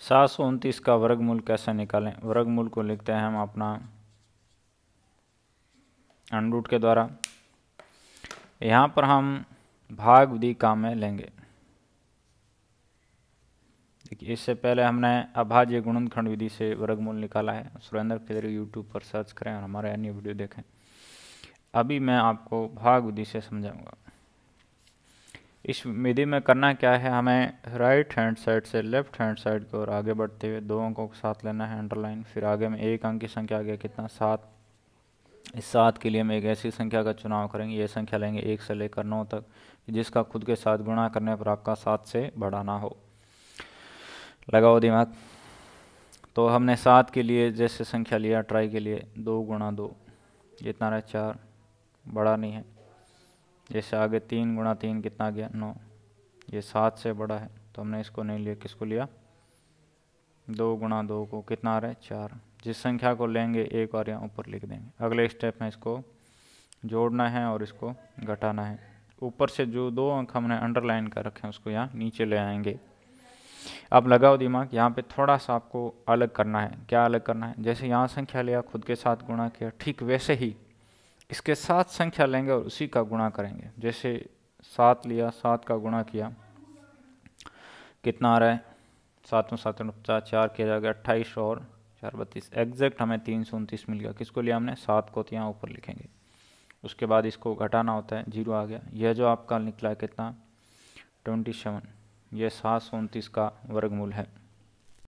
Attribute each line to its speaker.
Speaker 1: सात सौ उनतीस का वर्गमूल कैसे निकालें? वर्गमूल को लिखते हैं हम अपना अनरूट के द्वारा। यहाँ पर हम भाग विधि काम में लेंगे। देखिए, इससे पहले हमने अभाज्य गुणनखंड विधि से वर्गमूल निकाला है। सुरेंद्र खिदरी यूट्यूब पर सर्च करें और हमारे अन्य वीडियो देखें। अभी मैं आपको भाग विधि से समझाऊँगा। इस विधि में करना क्या है? हमें राइट हैंड साइड से लेफ़्ट हैंड साइड की ओर आगे बढ़ते हुए दो अंकों को साथ लेना है अंडरलाइन फिर आगे में एक अंक की संख्या आ गया कितना? सात। इस सात के लिए हम एक ऐसी संख्या का चुनाव करेंगे, ये संख्या लेंगे एक से लेकर नौ तक, जिसका खुद के साथ गुणा करने पर आपका सात से बढ़ा ना हो। लगाओ दिमाग। तो हमने सात के लिए जैसे संख्या लिया ट्राई के लिए दो गुणा दो जितना रहा चार, बड़ा नहीं है। जैसे आगे तीन गुणा तीन कितना गया? नौ। ये सात से बड़ा है तो हमने इसको नहीं लिया। किसको लिया? दो गुणा दो को कितना आ रहा है? चार। जिस संख्या को लेंगे, एक बार यहाँ ऊपर लिख देंगे। अगले स्टेप में इसको जोड़ना है और इसको घटाना है। ऊपर से जो दो अंक हमने अंडरलाइन कर रखे हैं, उसको यहाँ नीचे ले आएँगे। अब लगाओ दिमाग, यहाँ पे थोड़ा सा आपको अलग करना है। क्या अलग करना है? जैसे यहाँ संख्या लिया, खुद के साथ गुणा किया, ठीक वैसे ही इसके साथ संख्या लेंगे और उसी का गुणा करेंगे। जैसे सात लिया, सात का गुणा किया। कितना आ रहा है? सात सात पचास चार किया जाएगा अट्ठाईस और चार बत्तीस। एग्जैक्ट हमें तीन सौ उनतीस मिल गया। किसको लिया हमने? सात को तो यहाँ ऊपर लिखेंगे। उसके बाद इसको घटाना होता है, ज़ीरो आ गया। यह जो आपका निकला कितना? Twenty seven. यह सात सौ उनतीस का वर्गमूल है।